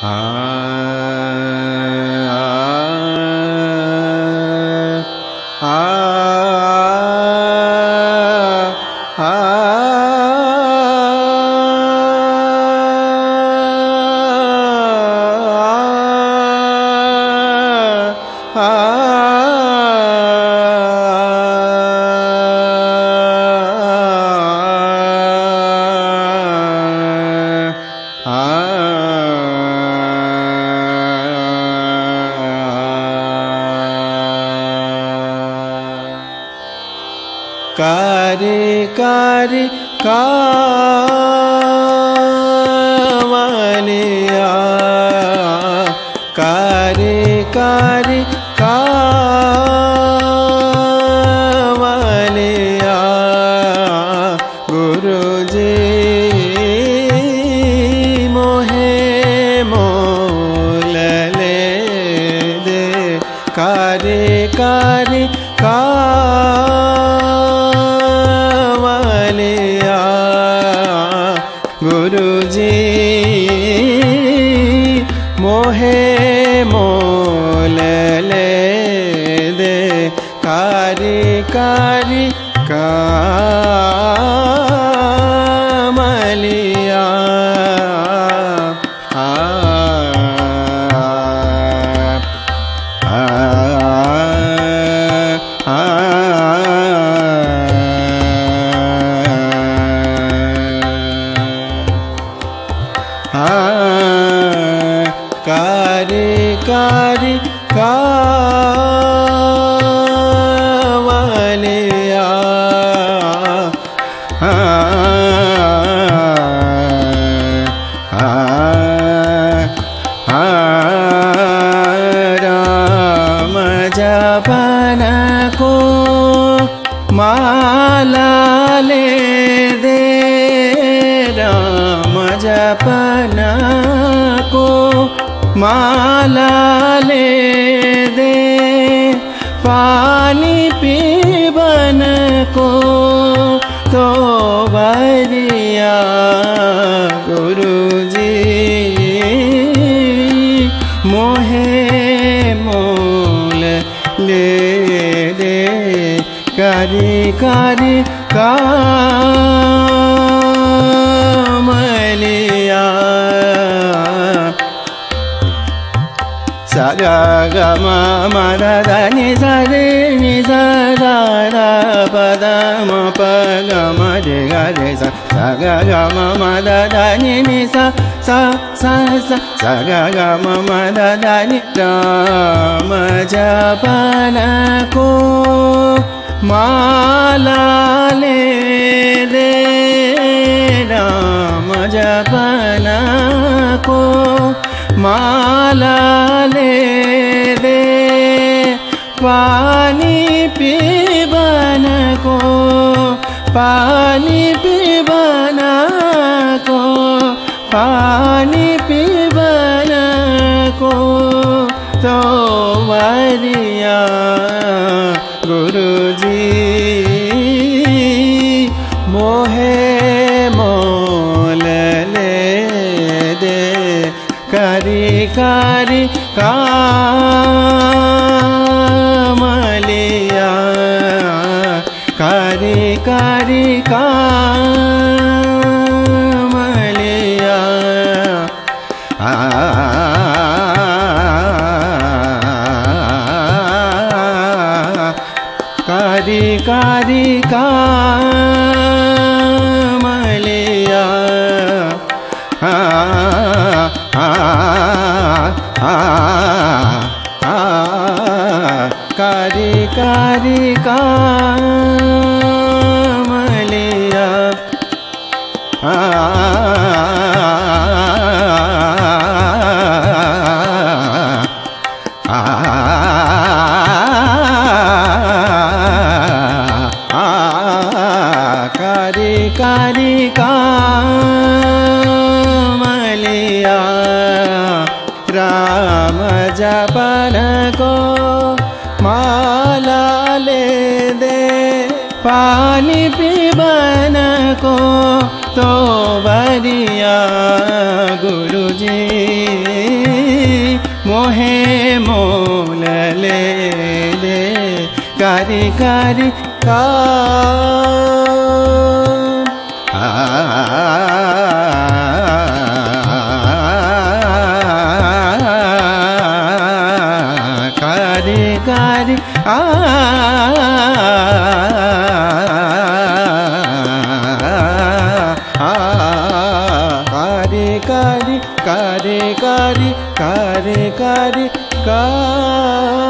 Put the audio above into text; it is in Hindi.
ah कारे कारे कावलिया कारे कारे कावलिया गुरुजी मोहे मोलले दे। कारे कारे कावलिया मोहे मोलले दे कारी कारी कामलिया आ कारी कारी कावलिया राम जपन को माला ले दे राम जपन को माला ले दे, पानी पीबन को तो बरिया, गुरुजी, मोहे मोल ले दे, कारी कारी कामलिया राग म ददा नि गे गे सग ददा नि गा म ददा मन को माला राजा पन को माला ले दे। पानी पीबन को पानी पीबन को पानी पीबन को तो वरिया कामलिया करी करी कामलिया आ कारी कारी कामलिया காமலையா ஆ को तो बरिया गुरु जी मोहे मोल ले ले कारी कारी का कारी कारी आ कार्यकारी कार्यकारी कार्यकारी कार्य